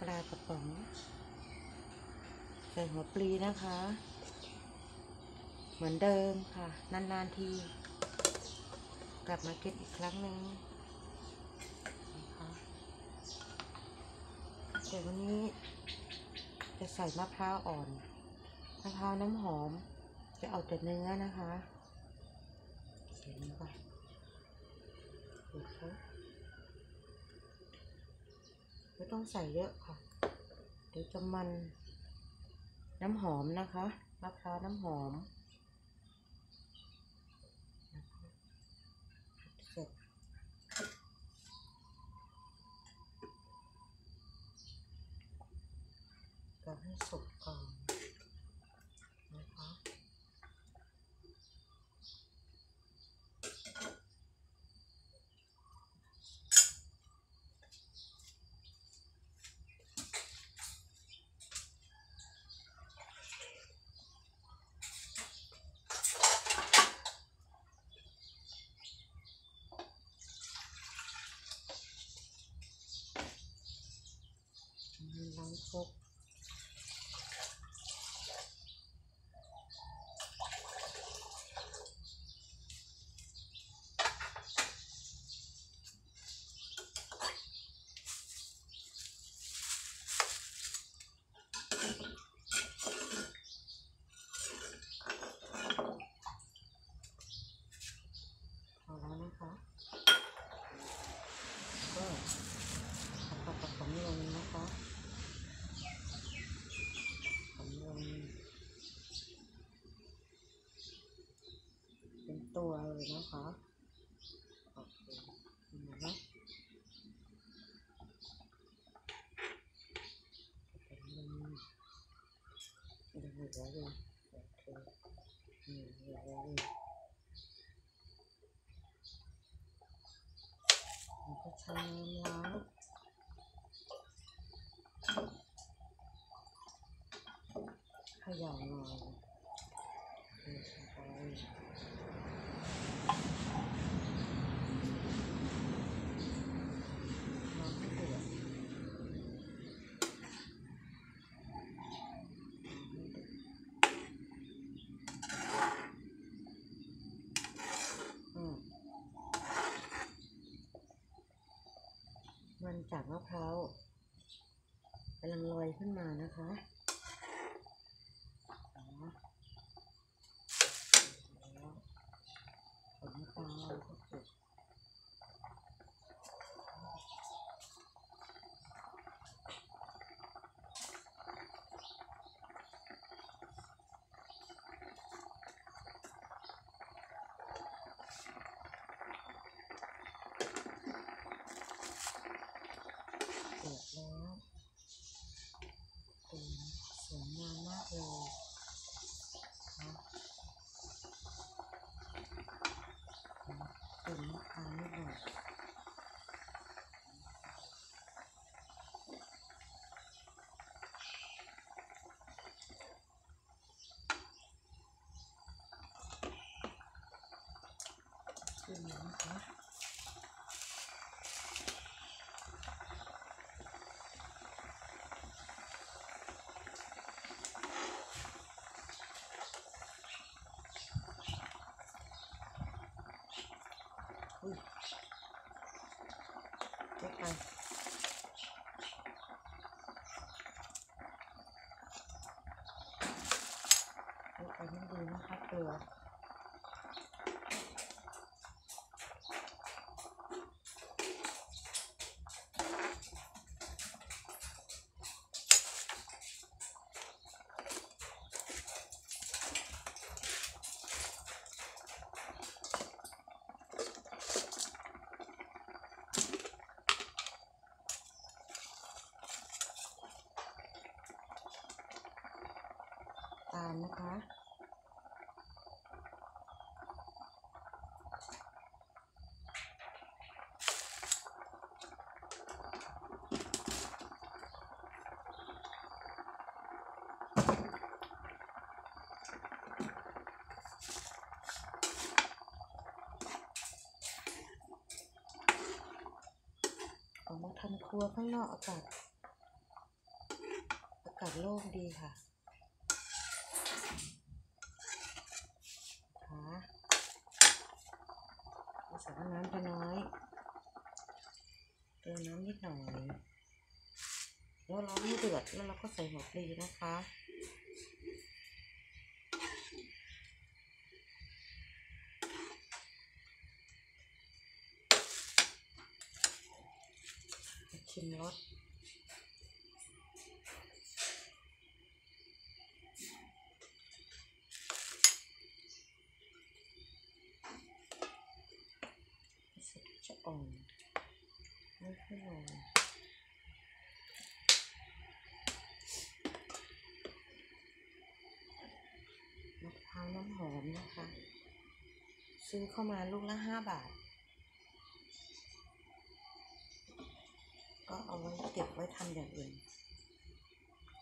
ปลากระป๋อง ใส่หัวปลีนะคะ เหมือนเดิมค่ะ นานๆที กลับมาเก็ตอีกครั้งหนึ่งนะคะเดี๋ยววันนี้จะใส่มะพร้าวอ่อนมะพร้าวน้ำหอม จะเอาแต่เนื้อนะคะใส่ลงไปดูเขาไม่ ต้องใส่เยอะค่ะ เดี๋ยวจะมันน้ำหอมนะคะมะพร้าวน้ำหอมนะคะเสร็จก็ให้สุกก่อนนะคะ ล้างครกพอแล้วนะคะ ก็เอาปลากระป๋องลงนะคะผมลงเป็นตัวเลยนะคะโอเคเห็นไหมผมลง ยังเหลืออยู่โอเคนี่เหลืออยู่แล้วก็ใช้น้ำล้างเขย่าหน่อยเทลงไปน้ำให้เดือดอืม มัน จากมะพร้าวกำลังลอยขึ้นมานะคะอ๋อแล้วผลมะพร้าวก็สุกเสร็จแล้วสีสวยงามมากเลยนะเป็นมะพร้าวนิดหน่อยขึ้นแล้วนะคะ อุ้ยเล็กไปเล็กไปไม่ดีนะคะเก ลือาลนะคะ ออกมาทำครัวข้างนอกอากาศ อากาศโล่งดีค่ะค่ะใส่น้ำไปน้อยเติมน้ำนิดหน่อย แล้วเราให้เดือดแล้วเราก็ใส่หัวปลีนะคะ ชิมรสรู้สึกจะอ่อนไม่ค่อยอ่อนมะพร้าวน้ำหอมนะคะ ซื้อเข้ามาลูกละห้าบาท ก็เอาไว้ เก็บไว้ทำอย่างอื่น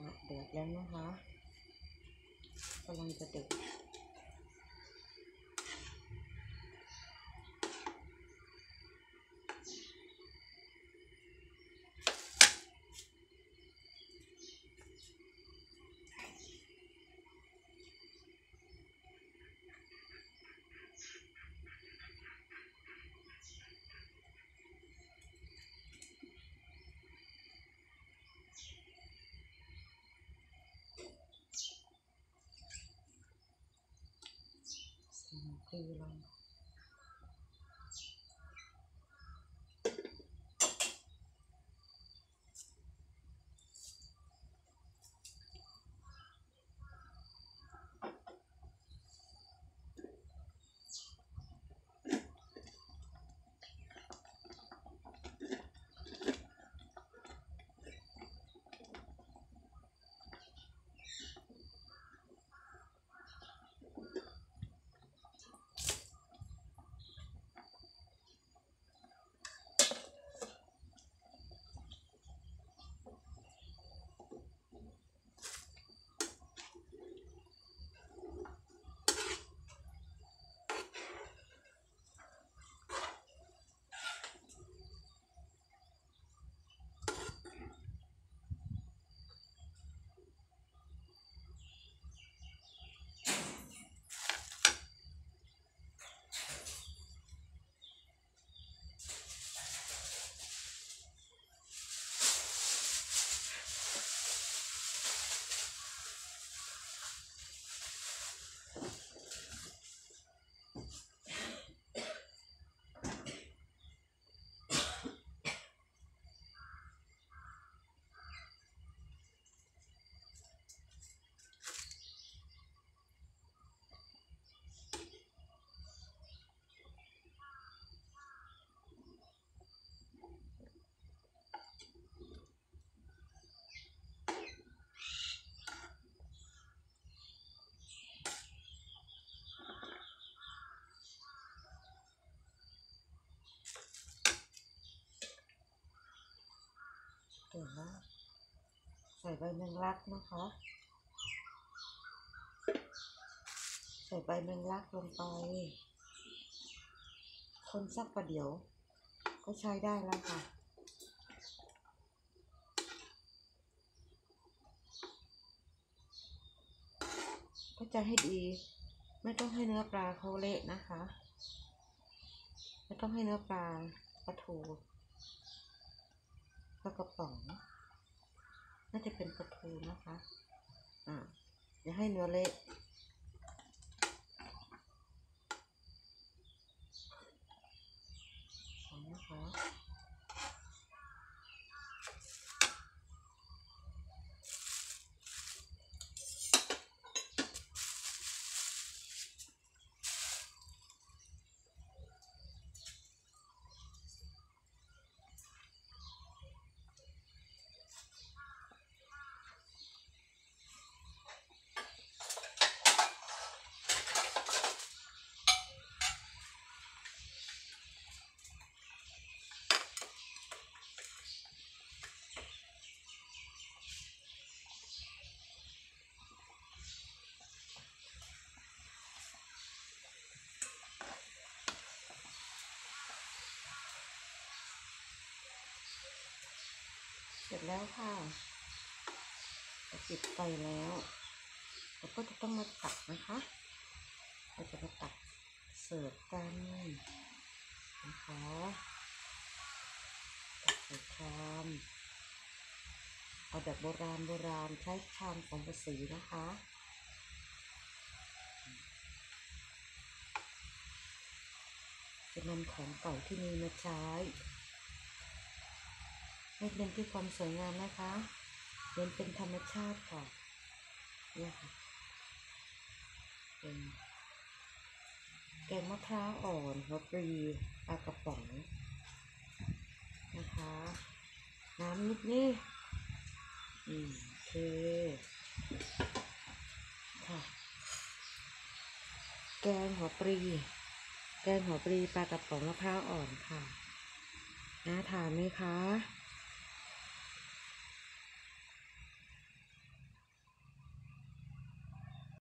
นะเดือดแล้วนะคะกำลังจะเดือดใส่หั วปลีลงเดือดแล้วใส่ใบแมงลักนะคะ ใส่ใบแมงลักลงไป คนสักประเดี๋ยว ก็ใช้ได้แล้วค่ะก็จะให้ดี ไม่ต้องให้เนื้อปลาเขาเละนะคะ ไม่ต้องให้เนื้อปลาปลาทู ปลากระป๋องน่าจะเป็นปลาทูนะคะ อ่าอย่าให้เนื้อเละเอนะคะ แล้วค่ะจะปิดไฟแล้วเราก็จะต้องมาตักนะคะเราจะมาตักเสิร์ฟกันนะคะตักใส่ชามเอาแบบโบราณโบราณใช้ชามของประสีนะคะจะนำของเก่าที่มีมาใช้ ให้เป็นที่ความสวยงามนะคะเน้นเป็นธรรมชาติค่ะเนี่ยค่ะเป็นแกงมะพร้าวอ่อนหัวปรีปลากระป๋องนะคะ น้ำนิดนี่อืมโอเคค่ะ แกงหัวปรีแกงหัวปรีปลากระป๋องมะพร้าวอ่อนค่ะน่าทานไหมคะ